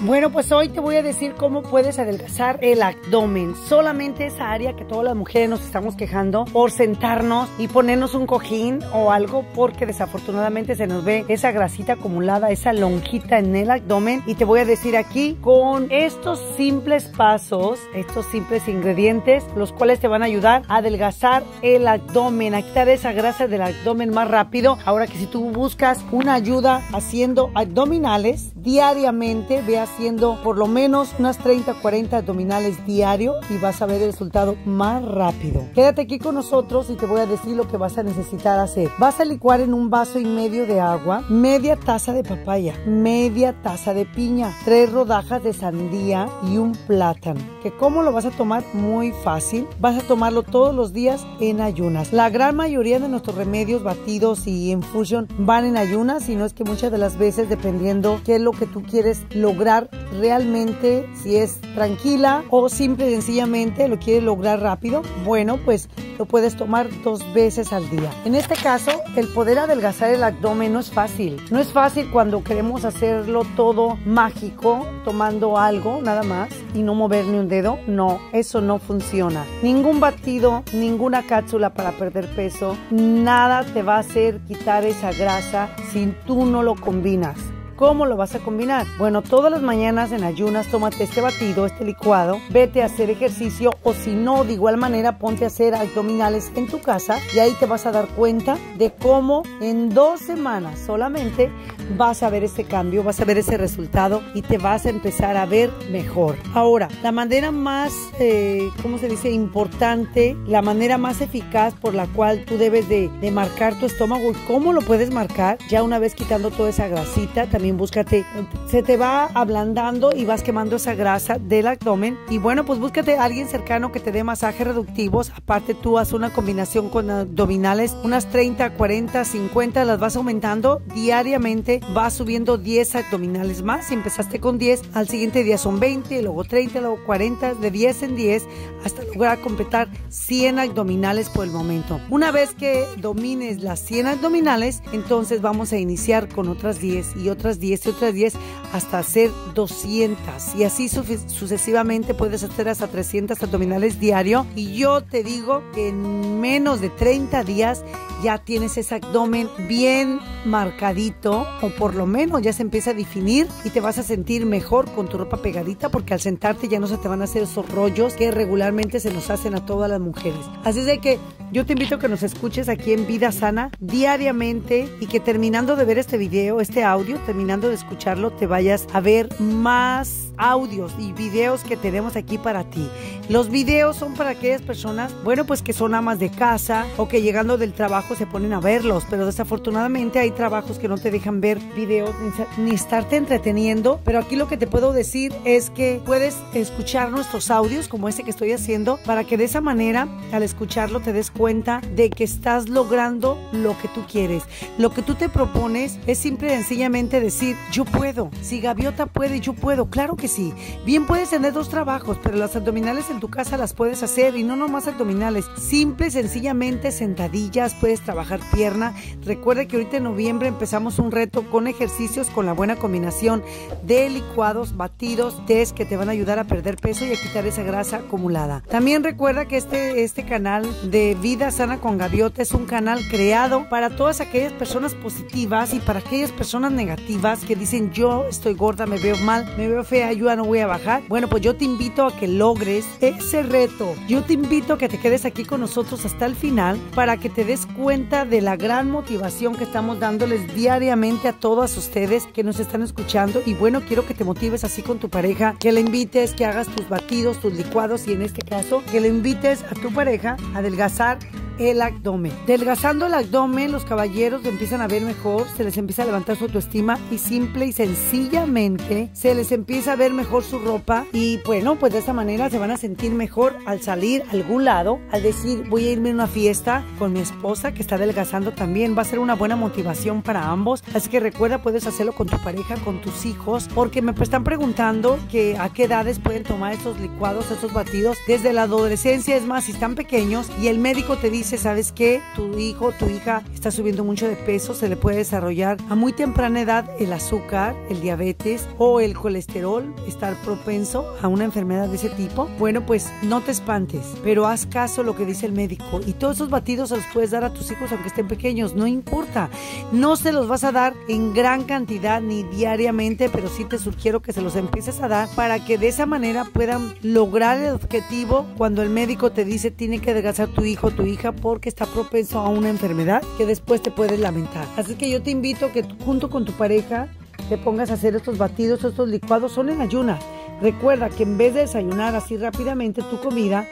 Bueno, pues hoy te voy a decir cómo puedes adelgazar el abdomen. Solamente esa área que todas las mujeres nos estamos quejando por sentarnos y ponernos un cojín o algo porque desafortunadamente se nos ve esa grasita acumulada, esa lonjita en el abdomen. Y te voy a decir aquí con estos simples pasos, estos simples ingredientes, los cuales te van a ayudar a adelgazar el abdomen, a quitar esa grasa del abdomen más rápido. Ahora que si tú buscas una ayuda haciendo abdominales diariamente, veas haciendo por lo menos unas 30, 40 abdominales diario y vas a ver el resultado más rápido. Quédate aquí con nosotros y te voy a decir lo que vas a necesitar hacer. Vas a licuar en un vaso y medio de agua media taza de papaya, media taza de piña, tres rodajas de sandía y un plátano. ¿Que cómo lo vas a tomar? Muy fácil. Vas a tomarlo todos los días en ayunas. La gran mayoría de nuestros remedios batidos y infusión van en ayunas y no es que muchas de las veces dependiendo qué es lo que tú quieres lograr realmente si es tranquila o simple y sencillamente lo quieres lograr rápido, bueno, pues lo puedes tomar dos veces al día. En este caso, el poder adelgazar el abdomen no es fácil. No es fácil cuando queremos hacerlo todo mágico, tomando algo nada más y no mover ni un dedo. No, eso no funciona. Ningún batido, ninguna cápsula para perder peso, nada te va a hacer quitar esa grasa si tú no lo combinas. ¿Cómo lo vas a combinar? Bueno, todas las mañanas en ayunas tómate este batido, este licuado, vete a hacer ejercicio o si no, de igual manera ponte a hacer abdominales en tu casa y ahí te vas a dar cuenta de cómo en dos semanas solamente vas a ver ese cambio, vas a ver ese resultado y te vas a empezar a ver mejor. Ahora, la manera más, eh, ¿cómo se dice? Importante, la manera más eficaz por la cual tú debes de, de marcar tu estómago y cómo lo puedes marcar ya una vez quitando toda esa grasita, también búscate, se te va ablandando y vas quemando esa grasa del abdomen. Y bueno, pues búscate a alguien cercano que te dé masajes reductivos. Aparte tú haz una combinación con abdominales, unas 30, 40, 50, las vas aumentando diariamente, vas subiendo 10 abdominales más. Si empezaste con 10, al siguiente día son 20, luego 30, luego 40, de 10 en 10 hasta lograr completar 100 abdominales por el momento. Una vez que domines las 100 abdominales, entonces vamos a iniciar con otras 10 y otras 10 y otras 10 hasta hacer 200 y así sucesivamente puedes hacer hasta 300 abdominales diario y yo te digo que en menos de 30 días ya tienes ese abdomen bien marcadito o por lo menos ya se empieza a definir y te vas a sentir mejor con tu ropa pegadita porque al sentarte ya no se te van a hacer esos rollos que regularmente se nos hacen a todas las mujeres. Así es de que yo te invito a que nos escuches aquí en Vida Sana diariamente y que terminando de ver este video, este audio, terminando de escucharlo, te vayas a ver más audios y videos que tenemos aquí para ti. Los videos son para aquellas personas, bueno, pues que son amas de casa o que llegando del trabajo se ponen a verlos, pero desafortunadamente hay trabajos que no te dejan ver videos ni, estarte entreteniendo, pero aquí lo que te puedo decir es que puedes escuchar nuestros audios como este que estoy haciendo para que de esa manera al escucharlo te des cuenta de que estás logrando lo que tú quieres. Lo que tú te propones es simple y sencillamente decir, yo puedo, si Gaviota puede, yo puedo, claro que sí. Bien puedes tener dos trabajos, pero las abdominales en tu casa las puedes hacer y no nomás abdominales. Simple, sencillamente sentadillas, puedes trabajar pierna. Recuerda que ahorita en noviembre empezamos un reto con ejercicios con la buena combinación de licuados, batidos, test que te van a ayudar a perder peso y a quitar esa grasa acumulada. También recuerda que este, este canal de Vida Sana con Gaviota es un canal creado para todas aquellas personas positivas y para aquellas personas negativas que dicen yo estoy gorda, me veo mal, me veo fea, yo no voy a bajar. Bueno, pues yo te invito a que logres ese reto. Yo te invito a que te quedes aquí con nosotros hasta el final para que te des cuenta de la gran motivación que estamos dándoles diariamente a todas ustedes que nos están escuchando. Y bueno, quiero que te motives así con tu pareja, que le invites, que hagas tus batidos, tus licuados y en este caso, que le invites a tu pareja a adelgazar el abdomen. Delgazando el abdomen, los caballeros empiezan a ver mejor, se les empieza a levantar su autoestima y simple y sencillamente se les empieza a ver mejor su ropa y bueno, pues de esta manera se van a sentir mejor al salir a algún lado, al decir voy a irme a una fiesta con mi esposa que está adelgazando también, va a ser una buena motivación para ambos. Así que recuerda, puedes hacerlo con tu pareja, con tus hijos, porque me están preguntando que a qué edades pueden tomar estos licuados, estos batidos desde la adolescencia, es más, si están pequeños y el médico te dice dice, ¿sabes qué? Tu hijo, tu hija está subiendo mucho de peso, se le puede desarrollar a muy temprana edad el azúcar, el diabetes o el colesterol, estar propenso a una enfermedad de ese tipo. Bueno, pues no te espantes, pero haz caso a lo que dice el médico y todos esos batidos se los puedes dar a tus hijos aunque estén pequeños, no importa. No se los vas a dar en gran cantidad ni diariamente, pero sí te sugiero que se los empieces a dar para que de esa manera puedan lograr el objetivo cuando el médico te dice tiene que adelgazar tu hijo o tu hija porque está propenso a una enfermedad que después te puedes lamentar. Así que yo te invito que junto con tu pareja te pongas a hacer estos batidos, estos licuados, son en ayunas. Recuerda que en vez de desayunar así rápidamente tu comida,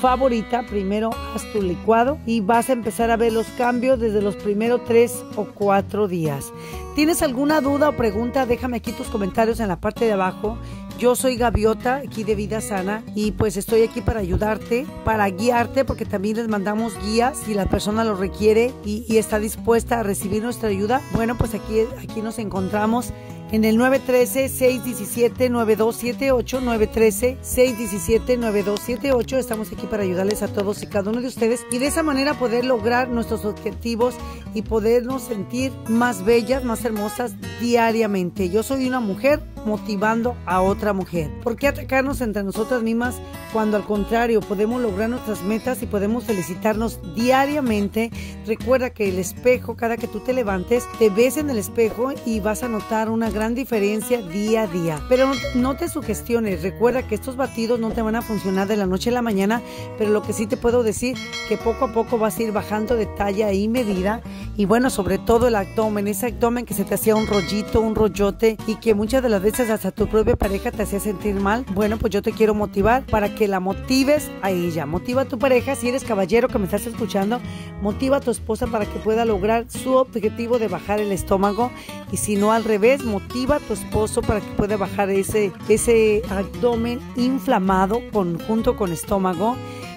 favorita, primero haz tu licuado y vas a empezar a ver los cambios desde los primeros tres o cuatro días. ¿Tienes alguna duda o pregunta? Déjame aquí tus comentarios en la parte de abajo. Yo soy Gaviota, aquí de Vida Sana, y pues estoy aquí para ayudarte, para guiarte, porque también les mandamos guías si la persona lo requiere y, está dispuesta a recibir nuestra ayuda. Bueno, pues aquí, aquí nos encontramos en el 913-617-9278, 913-617-9278. Estamos aquí para ayudarles a todos y cada uno de ustedes y de esa manera poder lograr nuestros objetivos y podernos sentir más bellas, más hermosas diariamente. Yo soy una mujer motivando a otra mujer. ¿Por qué atacarnos entre nosotras mismas cuando al contrario podemos lograr nuestras metas y podemos felicitarnos diariamente? Recuerda que el espejo, cada que tú te levantes, te ves en el espejo y vas a notar una gran diferencia día a día. Pero no te sugestiones, recuerda que estos batidos no te van a funcionar de la noche a la mañana, pero lo que sí te puedo decir que poco a poco vas a ir bajando de talla y medida y bueno, sobre todo el abdomen, ese abdomen que se te hacía un rollito, un rollote y que muchas de las veces hasta tu propia pareja te hacía sentir mal, bueno, pues yo te quiero motivar para que la motives a ella. Motiva a tu pareja, si eres caballero que me estás escuchando, motiva a tu esposa para que pueda lograr su objetivo de bajar el estómago y si no al revés, motiva a tu esposo para que pueda bajar ese, ese abdomen inflamado con, junto con estómago.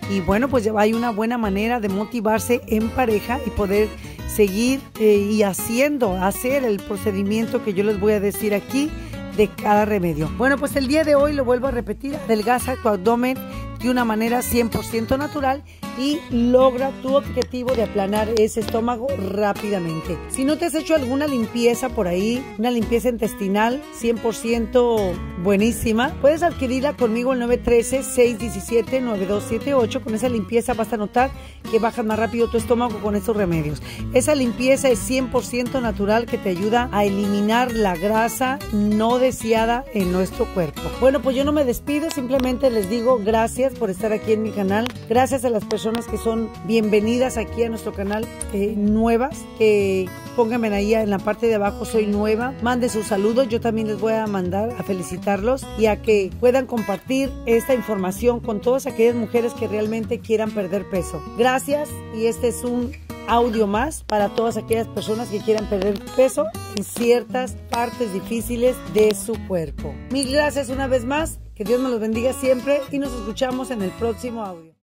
Y bueno, pues ya hay una buena manera de motivarse en pareja y poder seguir eh, y haciendo, hacer el procedimiento que yo les voy a decir aquí de cada remedio. Bueno, pues el día de hoy lo vuelvo a repetir, adelgaza tu abdomen de una manera 100% natural y logra tu objetivo de aplanar ese estómago rápidamente. Si no te has hecho alguna limpieza por ahí, una limpieza intestinal 100% buenísima, puedes adquirirla conmigo el 913-617-9278. Con esa limpieza vas a notar que bajas más rápido tu estómago con estos remedios. Esa limpieza es 100% natural que te ayuda a eliminar la grasa no deseada en nuestro cuerpo. Bueno, pues yo no me despido, simplemente les digo gracias por estar aquí en mi canal. Gracias a las personas personas que son bienvenidas aquí a nuestro canal, eh, nuevas, que pónganme ahí en la parte de abajo, soy nueva, mande sus saludos, yo también les voy a mandar a felicitarlos y a que puedan compartir esta información con todas aquellas mujeres que realmente quieran perder peso. Gracias y este es un audio más para todas aquellas personas que quieran perder peso en ciertas partes difíciles de su cuerpo. Mil gracias una vez más, que Dios me los bendiga siempre y nos escuchamos en el próximo audio.